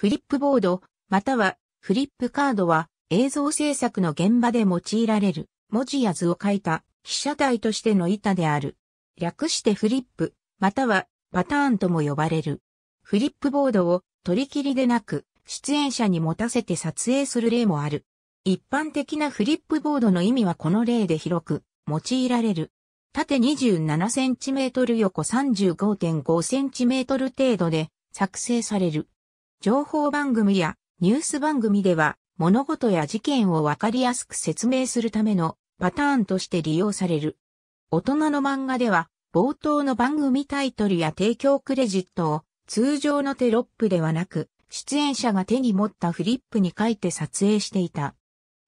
フリップボード、またはフリップカードは映像制作の現場で用いられる文字や図を書いた被写体としての板である。略してフリップ、またはパターンとも呼ばれる。フリップボードを取り切りでなく出演者に持たせて撮影する例もある。一般的なフリップボードの意味はこの例で広く用いられる。縦 27cm 横 35.5cm 程度で作成される。情報番組やニュース番組では物事や事件をわかりやすく説明するためのパターンとして利用される。大人の漫画では冒頭の番組タイトルや提供クレジットを通常のテロップではなく出演者が手に持ったフリップに書いて撮影していた。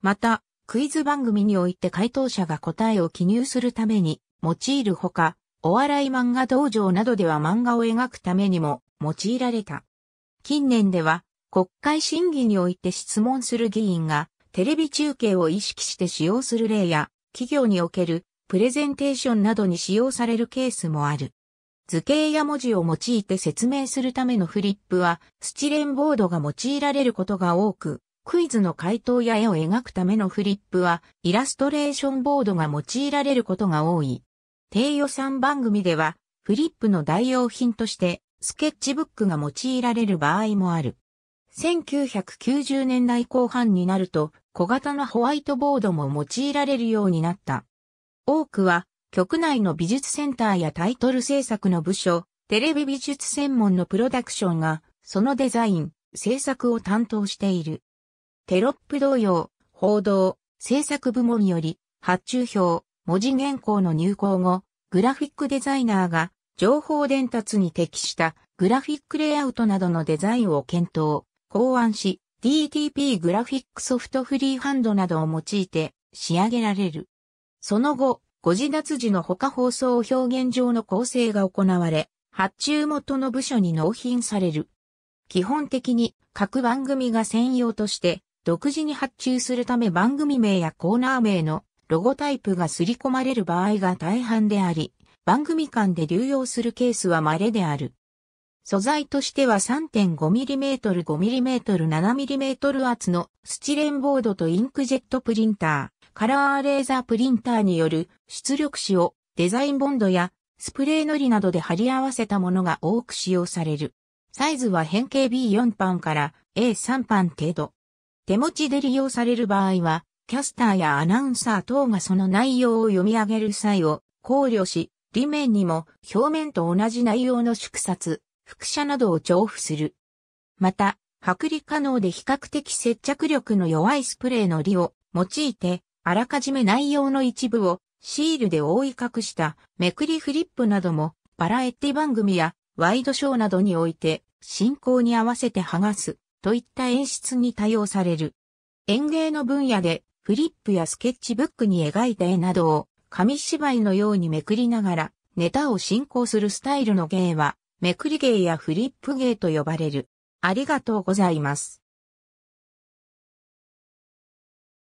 また、クイズ番組において回答者が答えを記入するために用いるほか、お笑い漫画道場などでは漫画を描くためにも用いられた。近年では国会審議において質問する議員がテレビ中継を意識して使用する例や企業におけるプレゼンテーションなどに使用されるケースもある。図形や文字を用いて説明するためのフリップはスチレンボードが用いられることが多く、クイズの回答や絵を描くためのフリップはイラストレーションボードが用いられることが多い。低予算番組ではフリップの代用品としてスケッチブックが用いられる場合もある。1990年代後半になると小型のホワイトボードも用いられるようになった。多くは局内の美術センターやタイトル制作の部署、テレビ美術専門のプロダクションがそのデザイン、制作を担当している。テロップ同様、報道、制作部門より、発注表、文字原稿の入稿後、グラフィックデザイナーが情報伝達に適したグラフィックレイアウトなどのデザインを検討、考案し、DTP グラフィックソフトフリーハンドなどを用いて仕上げられる。その後、誤字脱字の他放送表現上の構成が行われ、発注元の部署に納品される。基本的に各番組が専用として独自に発注するため番組名やコーナー名のロゴタイプが刷り込まれる場合が大半であり、番組間で流用するケースは稀である。素材としては 3.5mm、5mm、7mm 厚のスチレンボードとインクジェットプリンター、カラーレーザープリンターによる出力紙をデザインボンドやスプレー糊などで貼り合わせたものが多く使用される。サイズは変形 B4 パンから A3 パン程度。手持ちで利用される場合は、キャスターやアナウンサー等がその内容を読み上げる際を考慮し、裏面にも表面と同じ内容の縮刷、複写などを重複する。また、剥離可能で比較的接着力の弱いスプレーのりを用いて、あらかじめ内容の一部をシールで覆い隠しためくりフリップなどもバラエティ番組やワイドショーなどにおいて進行に合わせて剥がすといった演出に多用される。演芸の分野でフリップやスケッチブックに描いた絵などを紙芝居のようにめくりながらネタを進行するスタイルの芸はめくり芸やフリップ芸と呼ばれる。ありがとうございます。